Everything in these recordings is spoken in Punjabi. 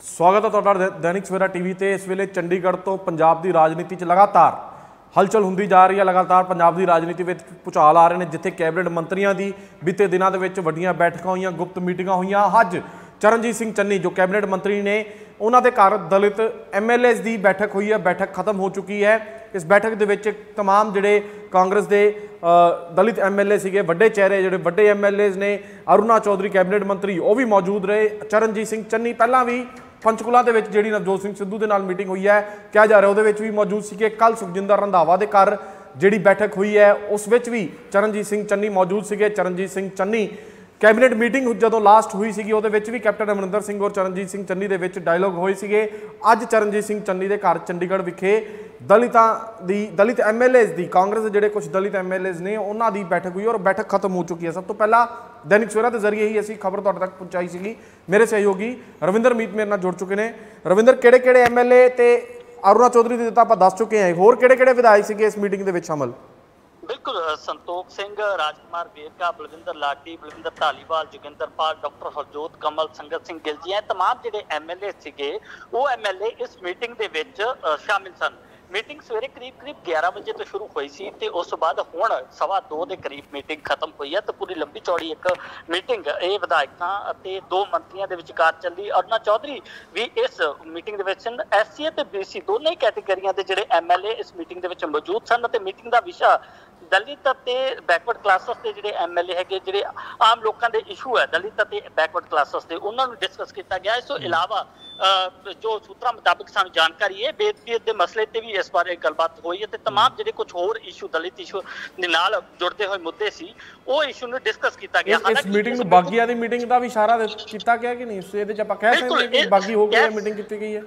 ਸਵਾਗਤ ਹੈ ਤੁਹਾਡਾ ਦੈ- ਦੈਨਿਕ ਸਵੇਰਾ ਟੀਵੀ ਤੇ। ਇਸ ਵੇਲੇ ਚੰਡੀਗੜ੍ਹ ਤੋਂ ਪੰਜਾਬ ਦੀ ਰਾਜਨੀਤੀ 'ਚ ਲਗਾਤਾਰ ਹਲਚਲ ਹੁੰਦੀ ਜਾ ਰਹੀ ਹੈ। ਲਗਾਤਾਰ ਪੰਜਾਬ ਦੀ ਰਾਜਨੀਤੀ ਵਿੱਚ ਭੁਚਾਲ ਆ ਰਹੇ ਨੇ ਜਿੱਥੇ ਕੈਬਨਿਟ ਮੰਤਰੀਆਂ ਦੀ ਬੀਤੇ ਦਿਨਾਂ ਦੇ ਵਿੱਚ ਵੱਡੀਆਂ ਬੈਠਕਾਂ ਹੋਈਆਂ ਗੁਪਤ ਮੀਟਿੰਗਾਂ ਹੋਈਆਂ। ਅੱਜ ਚਰਨਜੀਤ ਸਿੰਘ ਚੰਨੀ ਜੋ ਕੈਬਨਿਟ ਮੰਤਰੀ ਨੇ ਉਹਨਾਂ ਦੇ ਘਰ ਦਲਿਤ ਐਮਐਲਏਸ ਦੀ ਬੈਠਕ ਹੋਈ ਹੈ। ਬੈਠਕ ਖਤਮ ਹੋ ਚੁੱਕੀ ਹੈ। ਇਸ ਬੈਠਕ ਦੇ ਵਿੱਚ ਤਮਾਮ ਜਿਹੜੇ ਕਾਂਗਰਸ ਦੇ ਅ, ਦਲਿਤ ਐਮਐਲਏ ਸੀਗੇ ਵੱਡੇ ਚਿਹਰੇ ਜਿਹੜੇ ਵੱਡੇ ਐਮਐਲਏਸ ਨੇ ਅਰੁਣਾ ਚੌਧਰੀ ਕੈਬਨਿਟ ਮੰਤਰੀ ਉਹ ਵੀ ਮੌਜੂਦ ਰਹੇ। ਚਰਨਜੀਤ ਸਿੰਘ ਚੰਨੀ ਪਹਿਲਾਂ ਵੀ ਪੰਚਕੁਲਾ ਦੇ ਵਿੱਚ ਜਿਹੜੀ ਨਵਜੋਤ ਸਿੰਘ ਸਿੱਧੂ ਦੇ ਨਾਲ ਮੀਟਿੰਗ ਹੋਈ ਹੈ, ਕਿਹਾ ਜਾ ਰਿਹਾ ਉਹਦੇ ਵਿੱਚ ਵੀ ਮੌਜੂਦ ਸੀਗੇ ਕੱਲ ਸੁਖਜਿੰਦਰ ਰੰਧਾਵਾ ਦੇ ਘਰ ਜਿਹੜੀ ਬੈਠਕ ਹੋਈ ਹੈ, ਉਸ ਵਿੱਚ ਵੀ ਚਰਨਜੀਤ ਸਿੰਘ ਚੰਨੀ ਮੌਜੂਦ ਸੀਗੇ। ਚਰਨਜੀਤ ਸਿੰਘ ਚੰਨੀ ਕੈਬਨਿਟ ਮੀਟਿੰਗ ਜਦੋਂ ਲਾਸਟ ਹੋਈ ਸੀਗੀ, ਉਹਦੇ ਵਿੱਚ ਵੀ ਕੈਪਟਨ ਅਮਰਿੰਦਰ ਸਿੰਘ ਔਰ ਚਰਨਜੀਤ ਸਿੰਘ ਚੰਨੀ ਦੇ ਵਿੱਚ ਡਾਇਲੋਗ ਹੋਏ ਸੀਗੇ। ਅੱਜ ਚਰਨਜੀਤ ਸਿੰਘ ਚੰਨੀ ਦੇ ਘਰ ਚੰਡੀਗੜ੍ਹ ਵਿਖੇ ਦਲਿਤਾਂ ਦੀ, ਦਲਿਤ ਐਮਐਲਏਸ ਦੀ, ਕਾਂਗਰਸ ਦੇ ਜਿਹੜੇ ਕੁਝ ਦਲਿਤ ਐਮਐਲਏਸ ਨੇ, ਉਹਨਾਂ ਦੀ ਬੈਠਕ ਹੋਈ ਔਰ ਬੈਠਕ ਖਤਮ ਹੋ ਚੁੱਕੀ ਹੈ। ਸਭ ਤੋਂ ਪਹਿਲਾਂ ਦੈਨਿਕ ਸਵੇਰਾ ਦੇ ਜ਼ਰੀਏ ਹੀ ਅਸੀਂ ਖਬਰ ਤੁਹਾਡੇ ਤੱਕ ਪਹੁੰਚਾਈ ਸੀਗੀ। ਮੇਰੇ ਸਹਿਯੋਗੀ ਰਵਿੰਦਰ ਮੀਤ ਮੇਰੇ ਨਾਲ ਜੁੜ ਚੁੱਕੇ ਨੇ। ਰਵਿੰਦਰ, ਕਿਹੜੇ ਕਿਹੜੇ ਐਮਐਲਏ ਤੇ ਅਰੁਣਾ ਚੌਧਰੀ ਦੇ ਤਾਂ ਆਪਾਂ ਦੱਸ ਚੁੱਕੇ ਹਾਂ। ਹੋਰ ਕਿਹੜੇ ਕਿਹੜੇ ਵਿਧਾਇਕ ਸੀਗੇ ਇਸ ਮੀਟਿੰਗ ਦੇ ਵਿੱਚ ਸ਼ਾਮਲ? ਬਿਲਕੁਲ ਸੰਤੋਖ ਸਿੰਘ, ਰਾਜਕੁਮਾਰ ਵੇਰਕਾ ਬਲਵਿੰਦਰ ਲਾਟੀ ਬਲਵਿੰਦਰ ਢਾਲੀਵਾਲ ਜੋਗਿੰਦਰ ਪਾਲ, ਡਾਕਟਰ ਹਰਜੋਤ ਕਮਲ, ਸੰਗਤ ਸਿੰਘ ਗਿੱਲ ਜੀ, ਇਹ ਤਮਾਮ ਜਿਹੜੇ ਐਮਐਲਏ ਸੀਗੇ, ਉਹ ਐਮਐਲਏ ਇਸ ਮੀਟਿੰਗ ਦੇ ਵਿੱਚ ਸ਼ਾਮਿਲ ਸਨ। ਮੀਟਿੰਗ ਸਵੇਰੇ ਕਰੀਬ ਕਰੀਬ 11 ਵਜੇ ਤੋਂ ਸ਼ੁਰੂ ਹੋਈ ਸੀ ਤੇ ਉਸ ਤੋਂ ਬਾਅਦ ਹੁਣ ਸਵਾ 2 ਦੇ ਕਰੀਬ ਮੀਟਿੰਗ ਖਤਮ ਹੋਈ ਹੈ ਤੇ ਪੂਰੀ ਲੰਬੀ ਚੌੜੀ ਇੱਕ ਮੀਟਿੰਗ ਇਹ ਵਿਧਾਇਕਾਂ ਅਤੇ ਦੋ ਮੰਤਰੀਆਂ ਦੇ ਵਿਚਕਾਰ ਚੱਲੀ। ਅਰੁਣਾ ਚੌਧਰੀ ਵੀ ਇਸ ਮੀਟਿੰਗ ਦੇ ਵਿੱਚ ਐਸਸੀ ਅਤੇ ਬੀਸੀ ਦੋਨੇ ਹੀ ਕੈਟਾਗਰੀਆਂ ਦੇ ਜਿਹੜੇ ਐਮਐਲਏ ਇਸ ਮੀਟਿੰਗ ਦੇ ਵਿੱਚ ਮੌਜੂਦ ਸਨ ਅਤੇ ਮੀਟਿੰਗ ਦਾ ਵਿਸ਼ਾ ਦਲਿਤ ਅਤੇ ਬੈਕਵਰਡ ਕਲਾਸਸ ਦੇ ਜਿਹੜੇ ਐਮਐਲਏ ਹੈਗੇ ਜਿਹੜੇ ਆਮ ਲੋਕਾਂ ਦੇ ਇਸ਼ੂ ਹੈ ਦਲਿਤ ਅਤੇ ਬੈਕਵਰਡ ਕਲਾਸਸ ਦੇ ਉਹਨਾਂ ਨੂੰ ਡਿਸਕਸ ਕੀਤਾ ਗਿਆ। ਇਸ ਤੋਂ ਇਲਾਵਾ ਜੋ ਸੂਤਰਾਂ ਮੁਤਾਬਕ ਸਾਨੂੰ ਜਾਣਕਾਰੀ ਹੈ ਬੇਦਬੀਅਤ ਦੇ ਮਸਲੇ ਤੇ ਵੀ ਇਸ ਬਾਰੇ ਗੱਲਬਾਤ ਹੋਈ ਹੈ ਤੇ तमाम ਜਿਹੜੇ ਕੁਝ ਹੋਰ ਇਸ਼ੂ ਦਲਿਤ ਇਸ਼ੂ ਦੇ ਨਾਲ ਜੁੜਦੇ ਹੋਏ ਮੁੱਦੇ ਸੀ ਉਹ ਇਸ਼ੂ ਨੂੰ ਡਿਸਕਸ ਕੀਤਾ ਗਿਆ ਇਸ ਇਸ ਮੀਟਿੰਗ ਨੂੰ ਬਾਗੀਆਂ ਦੀ ਮੀਟਿੰਗ ਦਾ ਵੀ ਇਸ਼ਾਰਾ ਦੇ- ਕੀਤਾ ਗਿਆ ਕਿ ਨਹੀਂ ਇਸ ਇਹਦੇ ਚ ਆਪਾਂ ਕਹਿ ਸਕਦੇ ਹਾਂ ਕਿ ਬਿਲਕੁਲ, ਬਾਗੀ ਹੋ ਕੇ ਇਹ- ਮੀਟਿੰਗ ਕੀਤੀ ਗਈ ਹੈ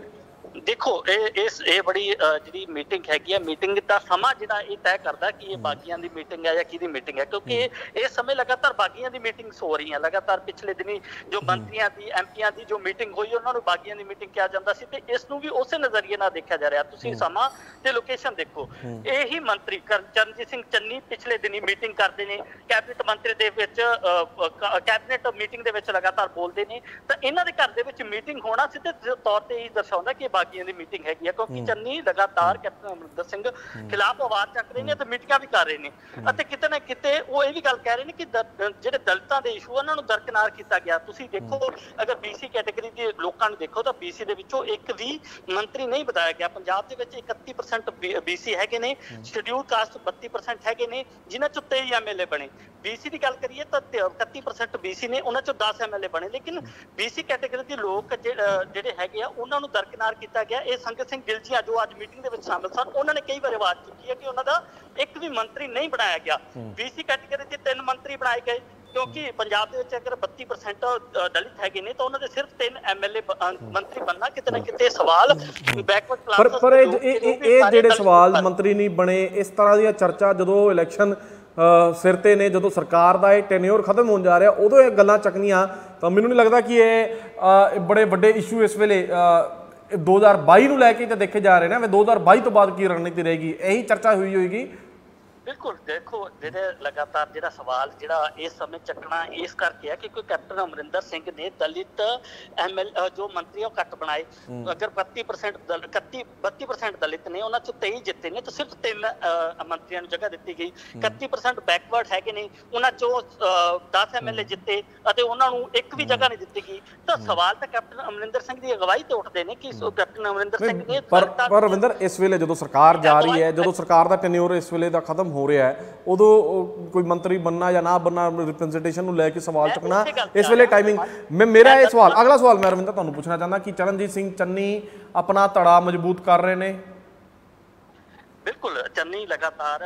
ਦੇਖੋ ਇਹ ਇਸ ਇਹ ਬੜੀ ਜਿਹੜੀ ਮੀਟਿੰਗ ਹੈਗੀ ਹੈ ਮੀਟਿੰਗ ਦਾ ਸਮਾਂ ਜਿਹੜਾ ਇਹ ਤੈਅ ਕਰਦਾ ਕਿ ਇਹ ਬਾਗੀਆਂ ਦੀ ਮੀਟਿੰਗ ਹੈ ਜਾਂ ਕਿਹਦੀ ਮੀਟਿੰਗ ਹੈ ਕਿਉਂਕਿ ਇਹ- ਸਮੇਂ ਲਗਾਤਾਰ ਬਾਗੀਆਂ ਦੀ ਮੀਟਿੰਗਸ ਹੋ ਰਹੀਆਂ ਲਗਾਤਾਰ ਪਿਛਲੇ ਦਿਨੀ ਜੋ ਮੰਤਰੀਆਂ ਦੀ ਐਮਪੀਆਂ ਦੀ ਜੋ ਮੀਟਿੰਗ ਹੋਈ ਉਹਨਾਂ ਨੂੰ ਬਾਗੀਆਂ ਦੀ ਮੀਟਿੰਗ ਕਿਹਾ ਜਾਂਦਾ ਸੀ ਤੇ ਇਸ ਨੂੰ ਵੀ ਉਸੇ ਨਜ਼ਰੀਏ ਨਾਲ ਦੇਖਿਆ ਜਾ ਰਿਹਾ। ਤੁਸੀਂ ਸਮਾਂ ਤੇ ਲੋਕੇਸ਼ਨ ਦੇਖੋ ਇਹੀ ਮੰਤਰੀ ਚਰਨਜੀਤ ਸਿੰਘ ਚੰਨੀ ਪਿਛਲੇ ਦਿਨੀ ਮੀਟਿੰਗ ਕਰਦੇ ਨੇ ਕੈਬਨਿਟ ਮੰਤਰੀ ਦੇ ਵਿੱਚ ਕੈਬਨਿਟ ਮੀਟਿੰਗ ਦੇ ਵਿੱਚ ਲਗਾਤਾਰ ਬੋਲਦੇ ਨੇ ਤਾਂ ਇਹਨਾਂ ਦੇ ਘਰ ਦੇ ਵਿੱਚ ਮੀਟਿੰਗ ਹੋਣਾ ਸਿੱਧੇ ਤੌਰ ਤੇ ਇਹ ਦਰਸਾਉਂਦਾ ਕਿ ਇਹ ਬਾਗੀਆਂ ਦੀ ਮੀਟਿੰਗ ਹੈਗੀ ਹੈ ਕਿਉਂਕਿ ਚੰਨੀ ਲਗਾਤਾਰ ਕੈਪਟਨ ਅਮਰਿੰਦਰ ਸਿੰਘ ਖਿਲਾਫ ਆਵਾਜ਼ ਚੱਕ ਰਹੇ ਨੇ ਤੇ ਮੀਟਿੰਗਾਂ ਵੀ ਕਰ ਰਹੇ ਨੇ। ਅਤੇ ਕਿਤੇ ਨਾ ਕਿਤੇ ਉਹ ਇਹ ਵੀ ਗੱਲ ਕਹਿ ਰਹੇ ਨੇ ਕਿ ਜਿਹੜੇ ਦਲਿਤਾਂ ਦੇ ਇਸ਼ੂ ਉਹਨਾਂ ਨੂੰ ਦਰਕਨਾਰ ਕੀਤਾ ਗਿਆ। ਤੁਸੀਂ ਦੇਖੋ ਅਗਰ ਬੀਸੀ ਕੈਟਾਗਰੀ ਦੇ ਲੋਕਾਂ ਨੂੰ ਦੇਖੋ ਤਾਂ ਬੀਸੀ ਦੇ ਵਿੱਚੋਂ ਇੱਕ ਵੀ ਮੰਤਰੀ ਨਹੀਂ ਬਤਾਇਆ ਗਿਆ। ਪੰਜਾਬ ਦੇ ਵਿੱਚ 31% ਬੀਸੀ ਹੈਗੇ ਨੇ ਸ਼ਡਿਊਲ ਕਾਸਟ 32% ਹੈਗੇ ਨੇ ਜਿਨ੍ਹਾਂ ਚੋਂ 23 ਐਮਐਲਏ ਬਣੇ। ਬੀਸੀ ਦੀ ਗੱਲ ਕਰੀਏ ਤਾਂ ਤੇ 31% ਬੀਸੀ ਨੇ ਉਹਨਾਂ ਚੋਂ 10 ਐਮਐਲਏ ਬਣੇ। ਲੇਕਿਨ ਬੀਸੀ ਕੈਟਾਗਰੀ ਦੇ ਲੋਕ ਜਿਹੜੇ ਹੈਗੇ ਆ ਉਹਨਾਂ ਨੂੰ ਦਰਕਨਾਰ ਕੀਤਾ ਗਿਆ। ਇਹ ਸੰਗਤ ਸਿੰਘ ਗਿੱਲ ਜੀ ਆ ਜੋ ਅੱਜ ਮੀਟਿੰਗ ਦੇ ਵਿੱਚ ਸ਼ਾਮਲ ਸਨ ਉਹਨਾਂ ਨੇ ਕਈ ਵਾਰ ਆਵਾਜ਼ ਚੁੱਕੀ ਹੈ ਕਿ ਉਹਨਾਂ ਦਾ ਇੱਕ ਵੀ ਮੰਤਰੀ ਨਹੀਂ ਬਣਾਇਆ ਗਿਆ। ਬੀਸੀ ਕੈਟਾਗਰੀ ਦੇ ਤਿੰਨ ਮੰਤਰੀ ਬਣਾਏ ਗਏ ਕਿਉਂਕਿ ਪੰਜਾਬ ਦੇ ਵਿੱਚ ਅਗਰ 32% ਦਲਿਤ ਹੈਗੇ ਨੇ ਤਾਂ ਉਹਨਾਂ ਦੇ ਸਿਰਫ ਤਿੰਨ ਐਮਐਲਏ ਮੰਤਰੀ ਬਣਨਾ ਕਿਤੇ ਨਾ ਕਿਤੇ ਸਵਾਲ ਬੈਕਵਰਡ ਪਰ ਕਲਾਸਸ ਪਰ ਇਹ ਇਹ ਜਿਹੜੇ ਸਵਾਲ ਮੰਤਰੀ ਨਹੀਂ ਬਣੇ ਇਸ ਤਰ੍ਹਾਂ ਦੀਆਂ ਚਰਚਾ ਜਦੋਂ ਇਲੈਕਸ਼ਨ ਸਿਰ ਤੇ ਨੇ ਜਦੋਂ ਸਰਕਾਰ ਦਾ ਇਹ ਟੈਨਿਓਰ ਖਤਮ ਹੋਣ ਜਾ ਰਿਹਾ ਉਦੋਂ ਇਹ ਗੱਲਾਂ ਚੱਕਣੀਆਂ ਤਾਂ ਮੈਨੂੰ ਨਹੀਂ ਲੱਗਦਾ ਕਿ ਇਹ ਬੜੇ ਵੱਡੇ ਇਸ਼ੂ ਇਸ ਵੇਲੇ 2022 ਨੂੰ ਲੈ ਕੇ ਤਾਂ ਦੇਖੇ ਜਾ ਰਹੇ ਨੇ ਵੀ 2022 ਤੋਂ ਬਾਅਦ ਕੀ ਰਣਨੀਤੀ ਰਹੇਗੀ? ਇਹੀ ਚਰਚਾ ਹੋਈ ਹੋਏਗੀ। ਬਿਲਕੁਲ ਦੇਖੋ ਜਿਹੜੇ ਲਗਾਤਾਰ ਜਿਹੜਾ ਸਵਾਲ ਜਿਹੜਾ ਇਸ ਸਮੇਂ ਚੱਕਣਾ ਇਸ ਕਰਕੇ ਹੈ ਕਿ ਕੋਈ ਕੈਪਟਨ ਅਮਰਿੰਦਰ ਸਿੰਘ ਨੇ ਦਲਿਤ ਐਮਐਲ ਜੋ ਮੰਤਰੀ ਉਹ ਕੱਟ ਬਣਾਏ। ਅਗਰ 32% ਦਲ 31 32% ਦਲਿਤ ਨੇ ਉਹਨਾਂ ਚੋਂ 23 ਜਿੱਤੇ ਨੇ ਤਾਂ ਸਿਰਫ ਤਿੰਨ ਮੰਤਰੀਆਂ ਨੂੰ ਜਗ੍ਹਾ ਦਿੱਤੀ ਗਈ। 31% ਬੈਕਵਰਡ ਹੈਗੇ ਨੇ ਉਹਨਾਂ ਚੋਂ ਅ, 10 ਐਮਐਲਏ ਜਿੱਤੇ ਅਤੇ ਉਹਨਾਂ ਨੂੰ ਇੱਕ ਵੀ ਜਗ੍ਹਾ ਨਹੀਂ ਦਿੱਤੀ ਗਈ। ਤਾਂ ਸਵਾਲ ਤਾਂ ਕੈਪਟਨ ਅਮਰਿੰਦਰ ਸਿੰਘ ਦੀ ਅਗਵਾਈ ਤੇ ਉੱਠਦੇ ਨੇ ਕਿ ਸੋ ਕੈਪਟਨ ਅਮਰਿੰਦਰ ਸਿੰਘ ਨੇ ਪਰ ਪਰ ਰਵਿੰਦਰ ਇਸ ਵੇਲੇ ਜਦੋਂ ਸਰਕਾਰ ਜਾ ਰਹੀ ਹੈ ਜਦੋਂ ਸਰਕਾਰ ਦਾ ਟੈਨਿਓਰ ਇਸ ਵੇਲੇ ਦਾ ਖਤਮ ਹੋ ਰਿਹਾ ਹੈ ਉਦੋਂ ਕੋਈ ਮੰਤਰੀ ਬੰਨਾ ਜਾਂ ਨਾ ਬੰਨਾ ਰਿਪਰੈਜ਼ੈਂਟੇਸ਼ਨ ਨੂੰ ਲੈ ਕੇ ਸਵਾਲ ਚੁੱਕਣਾ ਇਸ ਵੇਲੇ। ਟਾਈਮਿੰਗ ਮੈਂ ਮੇਰਾ ਇਹ ਸਵਾਲ ਅਗਲਾ ਸਵਾਲ ਮੈਂ ਰਵਿੰਦਰ ਤੁਹਾਨੂੰ ਪੁੱਛਣਾ ਚਾਹੁੰਦਾ ਕਿ ਚਰਨਜੀਤ ਸਿੰਘ ਚੰਨੀ ਆਪਣਾ ਧੜਾ ਮਜ਼ਬੂਤ ਕਰ ਰਹੇ ਨੇ ਬਿਲਕੁਲ ਚੰਨੀ ਲਗਾਤਾਰ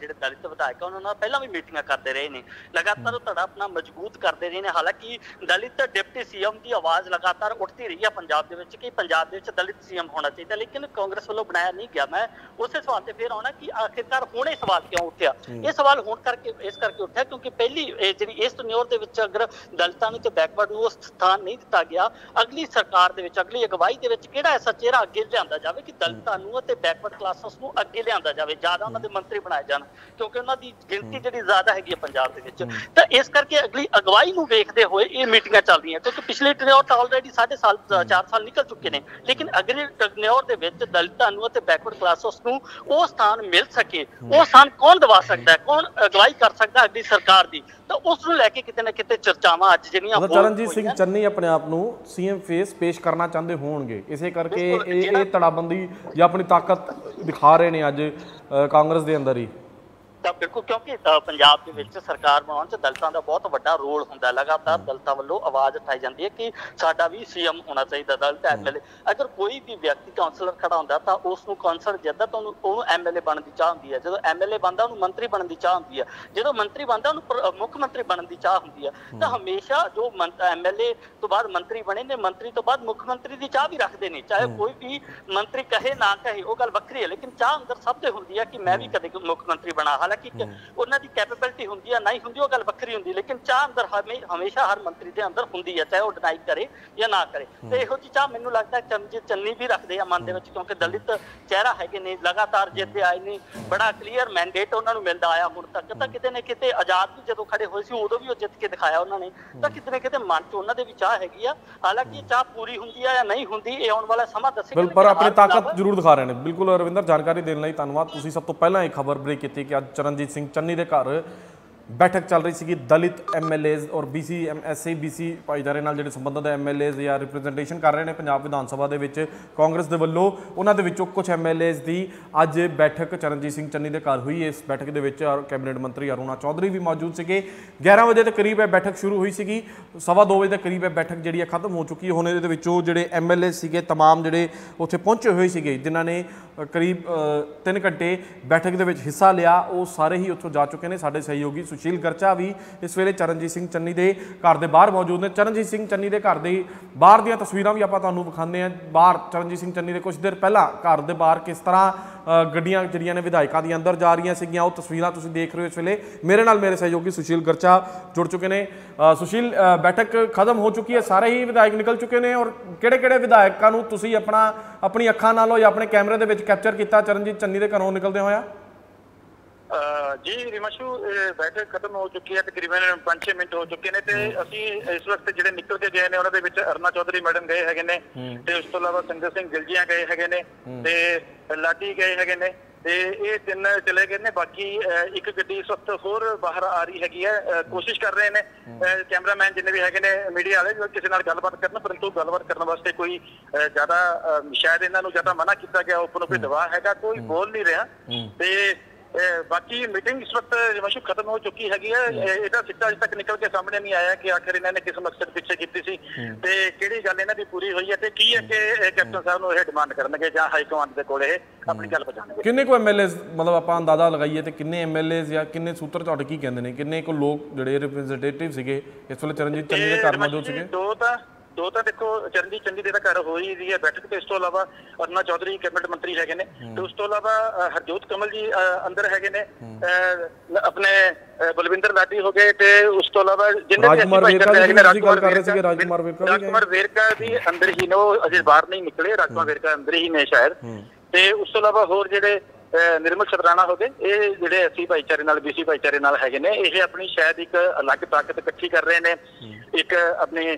ਜਿਹੜੇ ਦਲਿਤ ਵਿਧਾਇਕ ਆ ਉਹਨਾਂ ਨਾਲ ਪਹਿਲਾਂ ਵੀ ਮੀਟਿੰਗਾਂ ਕਰਦੇ ਰਹੇ ਨੇ। ਲਗਾਤਾਰ ਉਹ ਧੜਾ ਆਪਣਾ ਮਜ਼ਬੂਤ ਕਰਦੇ ਰਹੇ ਨੇ। ਹਾਲਾਂਕਿ ਦਲਿਤ ਡਿਪਟੀ ਸੀਐਮ ਦੀ ਆਵਾਜ਼ ਲਗਾਤਾਰ ਉੱਠਦੀ ਰਹੀ ਹੈ ਪੰਜਾਬ ਦੇ ਵਿੱਚ ਕਿ ਪੰਜਾਬ ਦੇ ਵਿੱਚ ਦਲਿਤ ਸੀਐਮ ਹੋਣਾ ਚਾਹੀਦਾ ਲੇਕਿਨ ਕਾਂਗਰਸ ਵੱਲੋਂ ਬਣਾਇਆ ਨਹੀਂ ਗਿਆ। ਮੈਂ ਉਸੇ ਸਵਾਲ ਤੇ ਫੇਰ ਆਉਣਾ ਕਿ ਆਖਿਰਕਾਰ ਹੁਣ ਇਹ ਸਵਾਲ ਕਿਉਂ ਉੱਠਿਆ? ਇਹ ਸਵਾਲ ਹੁਣ ਕਰਕੇ ਇਸ ਕਰਕੇ ਉੱਠਿਆ ਕਿਉਂਕਿ ਪਹਿਲੀ ਜਿਹੜੀ ਇਸ ਟਨਿਓਰ ਦੇ ਵਿੱਚ ਅਗਰ ਦਲਿਤਾਂ ਨੂੰ ਤੇ ਬੈਕਵਰਡ ਨੂੰ ਸਥਾਨ ਨਹੀਂ ਦਿੱਤਾ ਗਿਆ ਅਗਲੀ ਸਰਕਾਰ ਦੇ ਵਿੱਚ ਅਗਲੀ ਅਗਵਾਈ ਦੇ ਵਿੱਚ ਕਿਹੜਾ ਐਸਾ ਚਿਹਰਾ ਅੱਗੇ ਲਿਆਂਦਾ ਜਾਵੇ ਕਿ ਦਲਿਤਾਂ ਨੂੰ ਅਤੇ ਬੈਕਵਰਡ ਕਲਾਸਸ ਨੂੰ ਅੱਗੇ ਲਿਆਂਦਾ ਜਾਵੇ ਜ਼ਿਆਦਾ ਉਹਨਾਂ ਦੇ ਮੰਤਰੀ ਬਣਾਏ ਜਾਣ ਕਿਉਂਕਿ ਉਹਨਾਂ ਦੀ ਗਿਣਤੀ ਜਿਹੜੀ ਜ਼ਿਆਦਾ ਹੈਗੀ ਹੈ ਪੰਜਾਬ ਦੇ ਵਿੱਚ। ਤਾਂ ਇਸ ਕਰਕੇ ਅਗਲੀ ਅਗਵਾਈ ਨੂੰ ਵੇਖਦੇ ਹੋਏ ਇਹ ਮੀਟਿੰਗਾਂ ਚੱਲਦੀਆਂ ਕਿਉਂਕਿ ਪਿਛਲੇ ਟਨਿਓਰ ਤਾਂ ਆਲਰੇਡੀ ਸਾਢੇ ਸਾਲ 4 ਸਾਲ ਨਿਕਲ ਚੁੱਕੇ ਨੇ। ਲੇਕਿਨ ਅਗਲੇ ਟਨਿਓਰ ਦੇ ਵਿੱਚ ਦਲਿਤਾਂ ਨੂੰ ਅਤੇ ਬੈਕਵਰਡ ਕਲਾਸਸ ਨੂੰ ਉਹ ਸਥਾਨ ਮਿਲ ਸਕੇ। ਉਹ ਸਥਾਨ ਕੌਣ ਦਵਾ ਸਕਦਾ ਹੈ? ਕੌਣ ਅਗਵਾਈ ਕਰ ਸਕਦਾ ਅਗਲੀ ਸਰਕਾਰ ਦੀ? ਤਾਂ ਉਸ ਨੂੰ ਲੈ ਕੇ ਕਿਤੇ ਨਾ ਕਿਤੇ ਚਰਚਾਵਾਂ ਅੱਜ ਜਿਹੜੀਆਂ ਹੋਰ ਚਰਨਜੀਤ ਸਿੰਘ। ਚੰਨੀ ਆਪਣੇ ਆਪ ਨੂੰ ਸੀਐਮ ਫੇਸ ਪੇਸ਼ ਕਰਨਾ ਚਾਹੁੰਦੇ ਹੋਣਗੇ ਇਸੇ ਕਰਕੇ ਇਹ ਇਹ ਧੜਾਬੰਦੀ ਜਾਂ ਆਪਣੀ ਤਾਕਤ ਦਿਖਾ ਰਹੇ ਨੇ ਅੱਜ ਕਾਂਗਰਸ ਦੇ ਅੰਦਰ ਹੀ ਤਾਂ ਬਿਲਕੁਲ ਕਿਉਂਕਿ ਪੰਜਾਬ ਦੇ ਵਿੱਚ ਸਰਕਾਰ ਬਣਾਉਣ 'ਚ ਦਲਿਤਾਂ ਦਾ ਬਹੁਤ ਵੱਡਾ ਰੋਲ ਹੁੰਦਾ ਲਗਾਤਾਰ ਦਲਿਤਾਂ ਵੱਲੋਂ ਆਵਾਜ਼ ਉਠਾਈ ਜਾਂਦੀ ਹੈ ਕਿ ਸਾਡਾ ਵੀ ਸੀਐਮ ਹੋਣਾ ਚਾਹੀਦਾ ਦਲਿਤ ਐਮਐਲਏ ਅਗਰ ਕੋਈ ਵੀ ਵਿਅਕਤੀ ਕਾਉਂਸਲਰ ਖੜਾ ਹੁੰਦਾ ਤਾਂ ਉਸ ਨੂੰ ਕਾਉਂਸਲਰ ਜਿੱਦਾਂ ਤਾਂ ਉਹਨੂੰ ਐਮਐਲਏ ਬਣਨ ਦੀ ਚਾਹ ਹੁੰਦੀ ਹੈ। ਜਦੋਂ ਐਮਐਲਏ ਬਣਦਾ ਉਹਨੂੰ ਮੰਤਰੀ ਬਣਨ ਦੀ ਚਾਹ ਹੁੰਦੀ ਹੈ। ਜਦੋਂ ਮੰਤਰੀ ਬਣਦਾ ਉਹਨੂੰ ਮੁੱਖ ਮੰਤਰੀ ਬਣਨ ਦੀ ਚਾਹ ਹੁੰਦੀ ਹੈ। ਤਾਂ ਹਮੇਸ਼ਾ ਜੋ ਐਮਐਲਏ ਤੋਂ ਬਾਅਦ ਮੰਤਰੀ ਬਣੇ ਨੇ ਮੰਤਰੀ ਤੋਂ ਬਾਅਦ ਮੁੱਖ ਮੰਤਰੀ ਦੀ ਚਾਹ ਵੀ ਰੱਖਦੇ ਨੇ। ਚਾਹੇ ਕੋਈ ਵੀ ਮੰਤਰੀ ਕਹੇ ਨਾ ਕਹੇ ਉਹ ਗੱਲ ਵੱਖਰੀ ਹੈ। ਲੇਕਿਨ ਚਾਹ ਅੰਦਰ ਸਭ ਦੇ ਹੁੰਦੀ ਹੈ ਕਿ ਮੈਂ ਵੀ ਕਦੇ ਮੁੱਖ ਮੰਤਰੀ ਬਣਾ ਹਾਲਾਂਕਿ ਉਹਨਾਂ ਦੀ ਕੈਪੇਬਿਲਿਟੀ ਹੁੰਦੀ ਹੈ ਨਹੀਂ ਹੁੰਦੀ ਉਹ ਗੱਲ ਵੱਖਰੀ ਹੁੰਦੀ ਲੇਕਿਨ ਚਾਹ ਅੰਦਰ ਹਮੇ- ਹਮੇਸ਼ਾ ਹਰ ਮੰਤਰੀ ਦੇ ਅੰਦਰ ਹੁੰਦੀ ਹੈ ਚਾਹੇ ਉਹ ਡਿਨਾਈ ਕਰੇ ਜਾਂ ਨਾ ਕਰੇ। ਤੇ ਇਹੋ ਜਿਹੀ ਚਾਹ ਮੈਨੂੰ ਲੱਗਦਾ ਚੰਨਜੀਤ ਚੰਨੀ ਵੀ ਰੱਖਦੇ ਆ ਮਨ ਦੇ ਵਿੱਚ ਕਿਉਂਕਿ ਦਲਿਤ ਚਿਹਰਾ ਹੈਗੇ ਨੇ ਲਗਾਤਾਰ ਜਿੱਤੇ ਆਏ ਨੇ ਬੜਾ ਕਲੀਅਰ ਮੈਂਡੇਟ ਉਹਨਾਂ ਨੂੰ ਮਿਲਦਾ ਆਇਆ ਹੁਣ ਤੱਕ। ਤਾਂ ਕਿਤੇ ਨਾ ਕਿਤੇ ਆਜ਼ਾਦ ਵੀ ਜਦੋਂ ਖੜੇ ਹੋਏ ਸੀ ਉਦੋਂ ਵੀ ਉਹ ਜਿੱਤ ਕੇ ਦਿਖਾਇਆ ਉਹਨਾਂ ਨੇ। ਤਾਂ ਕਿਤੇ ਨਾ ਕਿਤੇ ਮਨ 'ਚ ਉਹਨਾਂ ਦੇ ਵੀ ਚਾਹ ਹੈਗੀ ਆ। ਹਾਲਾਂਕਿ ਚਾਹ ਪੂਰੀ ਹੁੰਦੀ ਆ ਜਾਂ ਨਹੀਂ ਹੁੰਦੀ ਇਹ ਆਉਣ ਵਾਲਾ ਸਮਾਂ ਦੱਸੇਗਾ ਪਰ ਆਪਣੀ ਤਾਕਤ ਜ਼ਰੂਰ ਦਿਖਾ ਰਹੇ ਨੇ। ਬਿਲਕੁਲ ਰਵਿੰਦਰ ਜਾਣਕਾਰੀ ਦੇਣ ਲਈ ਧੰਨਵਾਦ। ਤੁਸੀਂ ਸਭ ਤੋਂ ਪਹਿਲਾਂ ਇਹ ਖਬਰ ਬ੍ਰੇਕ ਕੀਤੀ ਕਿ ਅੱਜ ਚਰਨਜੀਤ ਸਿੰਘ ਚੰਨੀ ਦੇ ਘਰ ਬੈਠਕ ਚੱਲ ਰਹੀ ਸੀਗੀ ਦਲਿਤ ਐਮਐਲਏਜ਼ ਔਰ ਬੀਸੀ ਐਮਐਸਏ ਬੀਸੀ ਭਾਈਚਾਰੇ ਨਾਲ ਜਿਹੜੇ ਸੰਬੰਧਿਤ ਐਮਐਲਏਜ਼ ਜਾਂ ਰਿਪਰੈਜ਼ੈਂਟੇਸ਼ਨ ਕਰ ਰਹੇ ਨੇ ਪੰਜਾਬ ਵਿਧਾਨ ਸਭਾ ਦੇ ਵਿੱਚ ਕਾਂਗਰਸ ਦੇ ਵੱਲੋਂ ਉਹਨਾਂ ਦੇ ਵਿੱਚੋਂ ਕੁਝ ਐਮਐਲਏਜ਼ ਦੀ ਅੱਜ ਬੈਠਕ ਚਰਨਜੀਤ ਸਿੰਘ ਚੰਨੀ ਦੇ ਘਰ ਹੋਈ ਇਸ ਬੈਠਕ ਦੇ ਵਿੱਚ ਔਰ ਕੈਬਨਿਟ ਮੰਤਰੀ ਅਰੁਣਾ ਚੌਧਰੀ ਵੀ ਮੌਜੂਦ ਸੀਗੇ 11 ਵਜੇ ਦੇ ਕਰੀਬ ਇਹ ਬੈਠਕ ਸ਼ੁਰੂ ਹੋਈ ਸੀਗੀ ਸਵਾ ਦੋ ਵਜੇ ਦੇ ਕਰੀਬ ਇਹ ਬੈਠਕ ਜਿਹੜੀ ਹੈ ਖਤਮ ਹੋ ਚੁੱਕੀ ਹੈ ਹੁਣ ਇਹਦੇ ਵਿੱਚੋਂ ਜਿਹੜੇ ਐਮਐਲਏ ਸੀਗੇ तमाम ਜਿਹੜੇ ਉੱਥੇ ਪਹੁੰਚੇ ਹੋਏ ਸੀਗੇ ਜਿਨ੍ਹਾਂ ਨੇ ਅ, ਕਰੀਬ 3 ਘੰਟੇ ਬੈਠਕ ਦੇ ਵਿੱਚ ਹਿੱਸਾ ਲਿਆ ਉਹ ਸਾਰੇ ਹੀ ਉੱਥੋਂ ਜਾ ਚੁੱਕੇ ਨੇ ਸਾਡੇ ਸਹਿਯੋਗੀ ਸੁਸ਼ੀਲ ਗਰਚਾ ਵੀ ਇਸ ਵੇਲੇ ਚਰਨਜੀਤ ਸਿੰਘ ਚੰਨੀ ਦੇ ਘਰ ਦੇ ਬਾਹਰ ਮੌਜੂਦ ਨੇ। ਚਰਨਜੀਤ ਸਿੰਘ ਚੰਨੀ ਦੇ ਘਰ ਦੇ ਬਾਹਰ ਦੀਆਂ ਤਸਵੀਰਾਂ ਵੀ ਆਪਾਂ ਤੁਹਾਨੂੰ ਵਿਖਾਉਂਦੇ ਹਾਂ। ਬਾਹਰ ਚਰਨਜੀਤ ਸਿੰਘ ਚੰਨੀ ਦੇ ਕੁਝ ਦੇਰ ਪਹਿਲਾਂ ਘਰ ਦੇ ਬਾਹਰ ਕਿਸ ਤਰ੍ਹਾਂ ਗੱਡੀਆਂ ਜਿਹੜੀਆਂ ਨੇ ਵਿਧਾਇਕਾਂ ਦੀਆਂ ਅੰਦਰ ਜਾ ਰਹੀਆਂ ਸੀਗੀਆਂ, ਉਹ ਤਸਵੀਰਾਂ ਤੁਸੀਂ ਦੇਖ ਰਹੇ ਹੋ ਇਸ ਵੇਲੇ। ਮੇਰੇ ਨਾਲ ਮੇਰੇ ਸਹਿਯੋਗੀ ਸੁਸ਼ੀਲ ਗਰਚਾ ਜੁੜ ਚੁੱਕੇ ਨੇ। ਸੁਸ਼ੀਲ ਬੈਠਕ ਖਤਮ ਹੋ ਚੁੱਕੀ ਹੈ। ਸਾਰੇ ਹੀ ਵਿਧਾਇਕ ਨਿਕਲ ਚੁੱਕੇ ਨੇ ਔਰ ਕਿਹੜੇ ਕਿਹੜੇ ਵਿਧਾਇਕਾਂ ਨੂੰ ਤੁਸੀਂ ਆਪਣਾ, ਆਪਣੀ ਅੱਖਾਂ ਨਾਲੋਂ ਜਾਂ ਆਪਣੇ ਕੈਮਰੇ ਦੇ ਵਿੱਚ ਕੈਪਚਰ ਕੀਤਾ? ਚਰਨਜੀਤ ਚੰਨੀ ਦੇ ਘਰੋਂ ਨਿਕਲਦੇ ਹੋਇਆ। ਜੀ ਰਿਮਸ਼ੂ ਇਹ ਬੈਠਕ ਖਤਮ ਹੋ ਚੁੱਕੀ ਹੈ ਤਕਰੀਬਨ 5-6 ਮਿੰਟ ਹੋ ਚੁੱਕੇ ਨੇ ਤੇ ਅਸੀਂ ਇਸ ਵਕਤ ਜਿਹੜੇ ਨਿਕਲ ਕੇ ਗਏ ਨੇ ਉਹਨਾਂ ਦੇ ਵਿੱਚ ਅਰਨਾ ਚੌਧਰੀ ਮੈਡਮ ਗਏ ਹੈਗੇ ਨੇ ਤੇ ਉਸ ਤੋਂ ਇਲਾਵਾ ਸੰਜੇ ਸਿੰਘ ਗਿਲਜੀਆਂ ਗਏ ਹੈਗੇ ਨੇ ਤੇ ਲਾਡੀ ਗਏ ਹੈਗੇ ਨੇ ਤੇ ਇਹ ਤਿੰਨ ਚਲੇ ਗਏ ਨੇ ਬਾਕੀ ਇੱਕ ਗੱਡੀ ਇਸ ਵਕਤ ਹੋਰ ਬਾਹਰ ਆ ਰਹੀ ਹੈਗੀ ਹੈ ਕੋਸ਼ਿਸ਼ ਕਰ ਰਹੇ ਨੇ ਕੈਮਰਾਮੈਨ ਜਿੰਨੇ ਵੀ ਹੈਗੇ ਨੇ ਮੀਡੀਆ ਵਾਲੇ ਜੋ ਕਿਸੇ ਨਾਲ ਗੱਲਬਾਤ ਕਰਨ ਪਰੰਤੂ ਗੱਲਬਾਤ ਕਰਨ ਵਾਸਤੇ ਕੋਈ ਜ਼ਿਆਦਾ ਸ਼ਾਇਦ ਇਹਨਾਂ ਨੂੰ ਜ਼ਿਆਦਾ ਮਨਾ ਕੀਤਾ ਗਿਆ ਓਪਨ ਕੋਈ ਦਬਾਅ ਹੈਗਾ ਕੋਈ ਬੋਲ ਨਹੀਂ ਰਿਹਾ ਤੇ ਬਾਕੀ ਮੀਟਿੰਗ ਇਸ ਵਕਤ ਰਿਮਸ਼ੂ ਖਤਮ ਹੋ ਚੁੱਕੀ ਹੈਗੀ ਹੈ। ਇਹ- ਇਹਦਾ ਸਿੱਟਾ ਅਜੇ ਤੱਕ ਨਿਕਲ ਕੇ ਸਾਹਮਣੇ ਨਹੀਂ ਆਇਆ ਕਿ ਆਖਿਰ ਇਹਨਾਂ ਨੇ ਕਿਸ ਮਕਸਦ ਪਿੱਛੇ ਕੀਤੀ ਸੀ। ਤੇ ਕਿਹੜੀ ਗੱਲ ਇਹਨਾਂ ਦੀ ਪੂਰੀ ਹੋਈ ਹੈ ਤੇ ਕੀ ਹੈ ਕਿ ਕੈਪਟਨ ਸਾਹਿਬ ਨੂੰ ਇਹ ਡਿਮਾਂਡ ਕਰਨਗੇ ਜਾਂ ਹਾਈ ਕਮਾਂਡ ਦੇ ਕੋਲ ਇਹ ਆਪਣੀ ਗੱਲ ਪਹੁੰਚਾਉਣਗੇ। ਕਿੰਨੇ ਕੋ ਐਮਐਲਏ ਮਤਲਬ ਆਪਾਂ ਅੰਦਾਜ਼ਾ ਲਗਾਈਏ ਤੇ ਕਿੰਨੇ ਐਮਐਲਏ ਜਾਂ ਕਿੰਨੇ ਸੂਤਰ ਤੁਹਾਡੇ ਕੀ ਕਹਿੰਦੇ ਨੇ? ਕਿੰਨੇ ਕੋ ਲੋਕ ਜਿਹੜੇ ਰਿਪਰੈਜ਼ੈਂਟੇਟਿਵ ਸੀਗੇ? ਇਸ ਵੇਲੇ ਚਰਨਜੀਤ ਚੰਨੀ ਦੇ ਘਰ ਮੌਜੂਦ ਸੀਗੇ। ਦੋ ਤਾਂ ਦੋ ਤਾਂ ਦੇਖੋ ਚਰਨਜੀਤ ਚੰਨੀ ਦੇ ਤਾਂ ਘਰ ਹੋ ਹੀ ਰਹੀ ਹੈ ਬੈਠਕ ਤੇ ਇਸ ਤੋਂ ਇਲਾਵਾ ਅਰਨਾ ਚੌਧਰੀ ਕੈਬਨਿਟ ਮੰਤਰੀ ਹੈਗੇ ਨੇ। ਤੇ ਉਸ ਤੋਂ ਇਲਾਵਾ ਹਰਜੋਤ ਕਮਲ ਜੀ ਅੰਦਰ ਹੈਗੇ ਨੇ। ਆਪਣੇ ਬਲਵਿੰਦਰ ਲਾਡੀ ਹੋ ਗਏ ਤੇ ਉਸ ਤੋਂ ਇਲਾਵਾ ਜਿੰਨੇ ਵੀ ਅਸੀਂ ਹੈਗੇ ਨੇ ਗੱਲ ਕਰ ਰਹੇ ਸੀਗੇ, ਰਾਜਕੁਮਾਰ ਵੇਰਕਾ। ਰਾਜਕੁਮਾਰ ਵੇਰਕਾ ਵੀ ਅੰਦਰ ਹੀ ਨੇ ਉਹ ਅਜੇ ਬਾਹਰ ਨਹੀਂ ਨਿਕਲੇ ਰਾਜਕੁਮਾਰ ਵੇਰਕਾ ਅੰਦਰ ਹੀ ਨੇ ਸ਼ਾਇਦ। ਤੇ ਉਸ ਤੋਂ ਇਲਾਵਾ ਹੋਰ ਜਿਹੜੇ ਨਿਰਮਲ ਸਤਰਾਣਾ ਹੋ ਗਏ ਇਹ ਜਿਹੜੇ ਅਸੀਂ ਭਾਈਚਾਰੇ ਨਾਲ ਬੀਸੀ ਭਾਈਚਾਰੇ ਨਾਲ ਹੈਗੇ ਨੇ ਇਹ ਆਪਣੀ ਸ਼ਾਇਦ ਇੱਕ ਅਲੱਗ ਤਾਕਤ ਇਕੱਠੀ ਕਰ ਰਹੇ ਨੇ। ਇੱਕ ਆਪਣੀ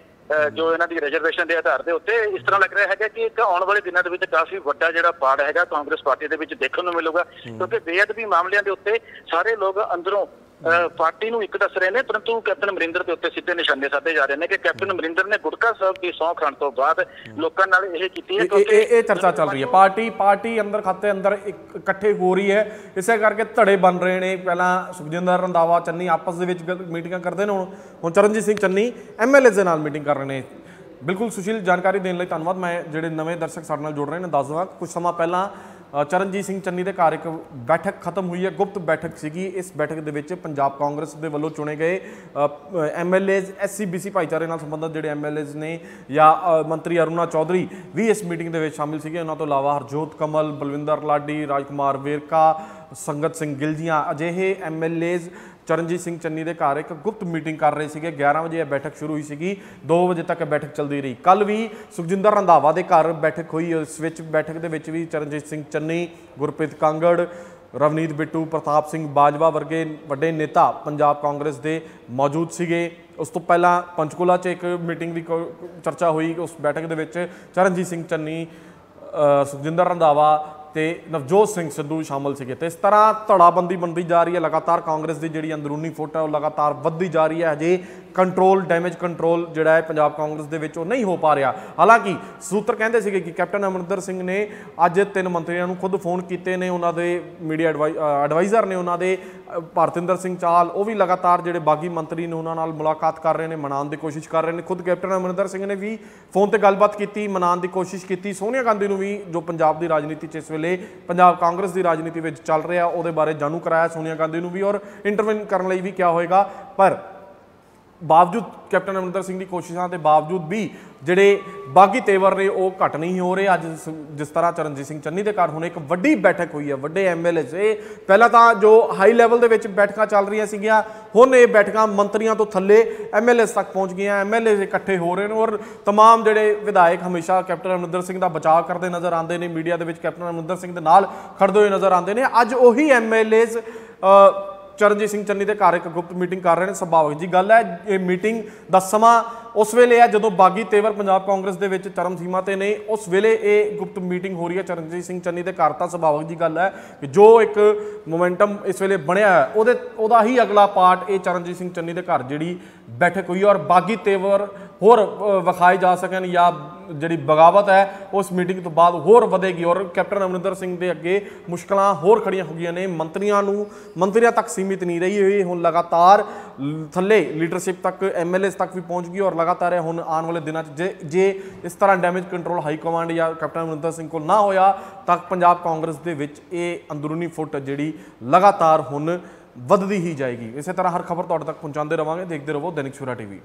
ਜੋ ਇਹਨਾਂ ਦੀ ਰਿਜ਼ਰਵੇਸ਼ਨ ਦੇ ਆਧਾਰ ਦੇ ਉੱਤੇ ਇਸ ਤਰ੍ਹਾਂ ਲੱਗ ਰਿਹਾ ਹੈਗਾ ਕਿ ਇੱਕ ਆਉਣ ਵਾਲੇ ਦਿਨਾਂ ਦੇ ਵਿੱਚ ਕਾਫੀ ਵੱਡਾ ਜਿਹੜਾ ਪਾੜ ਹੈਗਾ ਕਾਂਗਰਸ ਪਾਰਟੀ ਦੇ ਵਿੱਚ ਦੇਖਣ ਨੂੰ ਮਿਲੂਗਾ। ਕਿਉਂਕਿ ਬੇਅਦਬੀ ਮਾਮਲਿਆਂ ਦੇ ਉੱਤੇ ਸਾਰੇ ਲੋਕ ਅੰਦਰੋਂ ਪਾਰਟੀ ਨੂੰ ਇੱਕ ਦੱਸ ਰਹੇ ਨੇ ਪਰੰਤੂ ਕੈਪਟਨ ਅਮਰਿੰਦਰ ਦੇ ਉੱਤੇ ਸਿੱਧੇ ਨਿਸ਼ਾਨੇ ਸਾਧੇ ਜਾ ਰਹੇ ਨੇ ਕਿ ਕੈਪਟਨ ਅਮਰਿੰਦਰ ਨੇ ਗੁਟਕਾ ਸਾਹਿਬ ਦੀ ਸਹੁੰ ਖਾਣ ਤੋਂ ਬਾਅਦ ਲੋਕਾਂ ਨਾਲ ਇਹ ਕੀਤੀ ਹੈ ਇਹ ਇਹ- ਚਰਚਾ ਚੱਲ ਰਹੀ ਹੈ। ਪਾਰਟੀ ਪਾਰਟੀ ਅੰਦਰ ਖਾਤੇ ਅੰਦਰ ਇੱਕ ਇਕੱਠੇ ਹੋ ਰਹੀ ਹੈ। ਇਸੇ ਕਰਕੇ ਧੜੇ ਬਣ ਰਹੇ ਨੇ। ਪਹਿਲਾਂ ਸੁਖਜਿੰਦਰ ਰੰਦਾਵਾ ਚੰਨੀ ਆਪਸ ਦੇ ਵਿੱਚ ਮੀਟਿੰਗਾਂ ਕਰਦੇ ਨੇ ਹੁਣ। ਹੁਣ ਚਰਨਜੀਤ ਸਿੰਘ ਚੰਨੀ ਐਮਐਲਏ ਦੇ ਨਾਲ ਮੀਟਿੰਗ ਕਰ ਰਹੇ ਨੇ। ਬਿਲਕੁਲ ਸੁਸ਼ੀਲ ਜਾਣਕਾਰੀ ਦੇਣ ਲਈ ਧੰਨਵਾਦ। ਮੈਂ ਜਿਹੜੇ ਨਵੇਂ ਦਰਸ਼ਕ ਸਾਡੇ ਨਾਲ ਜੁੜ ਰਹੇ ਨੇ ਦੱਸ ਦਵਾਂ ਕੁਝ ਸਮਾਂ ਪਹਿਲਾਂ ਚਰਨਜੀਤ ਸਿੰਘ ਚੰਨੀ ਦੇ ਘਰ ਇੱਕ ਬੈਠਕ ਖਤਮ ਹੋਈ ਹੈ। ਗੁਪਤ ਬੈਠਕ ਸੀਗੀ। ਇਸ ਬੈਠਕ ਦੇ ਵਿੱਚ ਪੰਜਾਬ ਕਾਂਗਰਸ ਦੇ ਵੱਲੋਂ ਚੁਣੇ ਗਏ ਐਮਐਲਏਜ਼ ਐਸਸੀਬੀਸੀ ਭਾਈਚਾਰੇ ਨਾਲ ਸੰਬੰਧਿਤ ਜਿਹੜੇ ਐਮਐਲਏਜ਼ ਨੇ ਜਾਂ ਮੰਤਰੀ ਅਰੁਣਾ ਚੌਧਰੀ ਵੀ ਇਸ ਮੀਟਿੰਗ ਦੇ ਵਿੱਚ ਸ਼ਾਮਿਲ ਸੀਗੇ। ਉਹਨਾਂ ਤੋਂ ਇਲਾਵਾ ਹਰਜੋਤ ਕਮਲ, ਬਲਵਿੰਦਰ ਲਾਡੀ, ਰਾਜਕੁਮਾਰ ਵੇਰਕਾ, ਸੰਗਤ ਸਿੰਘ ਗਿਲਜੀਆਂ ਅਜਿਹੇ ਐਮਐਲਏਜ਼ ਚਰਨਜੀਤ ਸਿੰਘ ਚੰਨੀ ਦੇ ਘਰ ਇੱਕ ਗੁਪਤ ਮੀਟਿੰਗ ਕਰ ਰਹੇ ਸੀਗੇ। 11 ਵਜੇ ਇਹ ਬੈਠਕ ਸ਼ੁਰੂ ਹੋਈ ਸੀਗੀ। 2 ਵਜੇ ਤੱਕ ਇਹ ਬੈਠਕ ਚੱਲਦੀ ਰਹੀ। ਕੱਲ ਵੀ ਸੁਖਜਿੰਦਰ ਰੰਧਾਵਾ ਦੇ ਘਰ ਬੈਠਕ ਹੋਈ। ਉਸ ਵਿੱਚ ਬੈਠਕ ਦੇ ਵਿੱਚ ਵੀ ਚਰਨਜੀਤ ਸਿੰਘ ਚੰਨੀ, ਗੁਰਪ੍ਰੀਤ ਕਾਂਗੜ, ਰਵਨੀਤ ਬਿੱਟੂ, ਪ੍ਰਤਾਪ ਸਿੰਘ ਬਾਜਵਾ ਵਰਗੇ ਵੱਡੇ ਨੇਤਾ ਪੰਜਾਬ ਕਾਂਗਰਸ ਦੇ ਮੌਜੂਦ ਸੀਗੇ। ਉਸ ਤੋਂ ਪਹਿਲਾਂ ਪੰਚਕੂਲਾ 'ਚ ਇੱਕ ਮੀਟਿੰਗ ਦੀ ਕੋ- ਚਰਚਾ ਹੋਈ। ਉਸ ਬੈਠਕ ਦੇ ਵਿੱਚ ਚਰਨਜੀਤ ਸਿੰਘ ਚੰਨੀ ਸੁਖਜਿੰਦਰ ਰੰਧਾਵਾ ਤੇ ਨਵਜੋਤ ਸਿੰਘ ਸਿੱਧੂ ਸ਼ਾਮਲ ਸੀਗੇ। ਤੇ ਇਸ ਤਰ੍ਹਾਂ ਧੜਾਬੰਦੀ ਬਣਦੀ ਜਾ ਰਹੀ ਹੈ। ਲਗਾਤਾਰ ਕਾਂਗਰਸ ਦੀ ਜਿਹੜੀ ਅੰਦਰੂਨੀ ਫੁੱਟ ਹੈ, ਉਹ ਲਗਾਤਾਰ ਵੱਧਦੀ ਜਾ ਰਹੀ ਹੈ। ਹਜੇ ਕੰਟਰੋਲ ਡੈਮੇਜ ਕੰਟਰੋਲ ਜਿਹੜਾ ਹੈ ਪੰਜਾਬ ਕਾਂਗਰਸ ਦੇ ਵਿੱਚ ਉਹ ਨਹੀਂ ਹੋ ਪਾ ਰਿਹਾ। ਹਾਲਾਂਕਿ ਸੂਤਰ ਕਹਿੰਦੇ ਸੀਗੇ ਕਿ ਕੈਪਟਨ ਅਮਰਿੰਦਰ ਸਿੰਘ ਨੇ ਅੱਜ ਤਿੰਨ ਮੰਤਰੀਆਂ ਨੂੰ ਖੁਦ ਫੋਨ ਕੀਤੇ ਨੇ, ਉਹਨਾਂ ਦੇ ਮੀਡੀਆ ਐਡਵਾਈਜ਼ਰ ਨੇ ਉਹਨਾਂ ਦੇ ਭਾਰਤਿੰਦਰ ਸਿੰਘ ਚਾਲ, ਉਹ ਵੀ ਲਗਾਤਾਰ ਜਿਹੜੇ ਬਾਗੀ ਮੰਤਰੀ ਨੇ ਉਹਨਾਂ ਨਾਲ ਮੁਲਾਕਾਤ ਕਰ ਰਹੇ ਨੇ, ਮਨਾਉਣ ਦੀ ਕੋਸ਼ਿਸ਼ ਕਰ ਰਹੇ ਨੇ। ਖੁਦ ਕੈਪਟਨ ਅਮਰਿੰਦਰ ਸਿੰਘ ਨੇ ਵੀ ਫੋਨ ਤੇ ਗੱਲਬਾਤ ਕੀਤੀ, ਮਨਾਉਣ ਦੀ ਕੋਸ਼ਿਸ਼ ਕੀਤੀ। ਸੋਨੀਆ ਗਾਂਧੀ ਨੂੰ ਵੀ ਜੋ ਪੰਜਾਬ ਦੀ ਰਾਜਨੀਤੀ 'ਚ ਇਸ ਵੇਲੇ ਪੰਜਾਬ ਕਾਂਗਰਸ ਦੀ ਰਾਜਨੀਤੀ ਵਿੱਚ ਚੱਲ ਰਿਹਾ, ਉਹਦੇ ਬਾਰੇ ਜਾਣੂ ਕਰਾਇਆ ਸੋਨੀਆ ਗਾਂਧੀ ਨੂੰ ਵੀ ਔਰ ਇੰਟਰਵਿਊ ਕਰਨ ਲਈ ਵੀ ਕਿਹਾ ਹੋਏਗਾ। ਪਰ ਬਾਵਜੂਦ ਕੈਪਟਨ ਅਮਰਿੰਦਰ ਸਿੰਘ ਦੀ ਕੋਸ਼ਿਸ਼ਾਂ ਦੇ ਬਾਵਜੂਦ ਵੀ ਜਿਹੜੇ ਬਾਗੀ ਤੇਵਰ ਨੇ ਉਹ ਘਟ ਨਹੀਂ ਹੋ ਰਹੇ ਅੱਜ ਸ- ਜਿਸ ਤਰ੍ਹਾਂ ਚਰਨਜੀਤ ਸਿੰਘ ਚੰਨੀ ਦੇ ਘਰ ਹੁਣ ਇੱਕ ਵੱਡੀ ਬੈਠਕ ਹੋਈ ਹੈ ਵੱਡੇ ਐਮਐਲਏ ਇਹ ਪਹਿਲਾਂ ਤਾਂ ਜੋ ਹਾਈ ਲੈਵਲ ਦੇ ਵਿੱਚ ਬੈਠਕਾਂ ਚੱਲ ਰਹੀਆਂ ਸੀਗੀਆਂ ਹੁਣ ਇਹ ਬੈਠਕਾਂ ਮੰਤਰੀਆਂ ਤੋਂ ਥੱਲੇ ਐਮਐਲਏ ਤੱਕ ਪਹੁੰਚ ਗਈਆਂ ਐਮਐਲਏ ਇਕੱਠੇ ਹੋ ਰਹੇ ਨੇ ਔਰ तमाम ਜਿਹੜੇ ਵਿਧਾਇਕ ਹਮੇਸ਼ਾ ਕੈਪਟਨ ਅਮਰਿੰਦਰ ਸਿੰਘ ਦਾ ਬਚਾਅ ਕਰਦੇ ਨਜ਼ਰ ਆਉਂਦੇ ਨੇ ਮੀਡੀਆ ਦੇ ਵਿੱਚ ਕੈਪਟਨ ਅਮਰਿੰਦਰ ਸਿੰਘ ਦੇ ਨਾਲ ਖੜਦੇ ਹੋਏ ਨਜ਼ਰ ਆਉਂਦੇ ਨੇ ਅੱਜ ਉਹੀ ਐਮਐਲਏਜ਼ ਚਰਨਜੀਤ ਸਿੰਘ ਚੰਨੀ ਦੇ ਘਰ ਇੱਕ ਗੁਪਤ ਮੀਟਿੰਗ ਕਰ ਰਹੇ ਨੇ ਸੁਭਾਵਿਕ ਜੀ। ਗੱਲ ਹੈ, ਇਹ ਮੀਟਿੰਗ ਦਾ ਸਮਾਂ ਉਸ ਵੇਲੇ ਹੈ ਜਦੋਂ ਬਾਗੀ ਤੇਵਰ ਪੰਜਾਬ ਕਾਂਗਰਸ ਦੇ ਵਿੱਚ ਚਰਮ ਸੀਮਾ ਤੇ ਨੇ, ਉਸ ਵੇਲੇ ਇਹ ਗੁਪਤ ਮੀਟਿੰਗ ਹੋ ਰਹੀ ਹੈ ਚਰਨਜੀਤ ਸਿੰਘ ਚੰਨੀ ਦੇ ਘਰ, ਤਾਂ ਸੁਭਾਵਿਕ ਜੀ ਗੱਲ ਹੈ ਕਿ ਜੋ ਇੱਕ ਮੋਮੈਂਟਮ ਇਸ ਵੇਲੇ ਬਣਿਆ ਹੈ, ਉਹਦੇ, ਉਹਦਾ ਹੀ ਅਗਲਾ ਪਾਰਟ ਇਹ ਚਰਨਜੀਤ ਸਿੰਘ ਚੰਨੀ ਦੇ ਘਰ ਜਿਹੜੀ ਬੈਠਕ ਹੋਈ ਔਰ ਬਾਗੀ ਤੇਵਰ ਹੋਰ ਵਿਖਾਏ ਜਾ ਸਕਣ ਜਾਂ ਜਿਹੜੀ ਬਗਾਵਤ ਹੈ, ਉਸ ਮੀਟਿੰਗ ਤੋਂ ਬਾਅਦ ਹੋਰ ਵਧੇਗੀ ਔਰ ਕੈਪਟਨ ਅਮਰਿੰਦਰ ਸਿੰਘ ਦੇ ਅੱਗੇ ਮੁਸ਼ਕਲਾਂ ਹੋਰ ਖੜੀਆਂ ਹੋ ਗਈਆਂ ਨੇ, ਮੰਤਰੀਆਂ ਨੂੰ, ਮੰਤਰੀਆਂ ਤੱਕ ਸੀਮਿਤ ਨਹੀਂ ਰਹੀ ਹੋਈ ਹੁਣ ਲਗਾਤਾਰ ਥੱਲੇ ਲੀਡਰਸ਼ਿਪ ਤੱਕ ਐਮਐਲਏਸ ਤੱਕ ਵੀ ਪਹੁੰਚ ਗਈ ਔਰ ਲਗਾਤਾਰ ਇਹ ਹੁਣ ਆਉਣ ਵਾਲੇ ਦਿਨਾਂ 'ਚ ਜੇ ਜੇ ਇਸ ਤਰ੍ਹਾਂ ਡੈਮੇਜ ਕੰਟਰੋਲ ਹਾਈ ਕਮਾਂਡ ਜਾਂ ਕੈਪਟਨ ਅਮਰਿੰਦਰ ਸਿੰਘ ਕੋਲ ਨਾ ਹੋਇਆ, ਤਾਂ ਪੰਜਾਬ ਕਾਂਗਰਸ ਦੇ ਵਿੱਚ ਇਹ ਅੰਦਰੂਨੀ ਫੁੱਟ ਜਿਹੜੀ ਲਗਾਤਾਰ ਹੁਣ ਵੱਧਦੀ ਹੀ ਜਾਏਗੀ। ਇਸੇ ਤਰ੍ਹਾਂ ਹਰ ਖਬਰ ਤੁਹਾਡੇ ਤੱਕ ਪਹੁੰਚਾਉਂਦੇ ਰਵਾਂਗੇ, ਦੇਖਦੇ ਰਹੋ ਦੈਨਿਕ ਸਵੇਰਾ ਟੀਵੀ।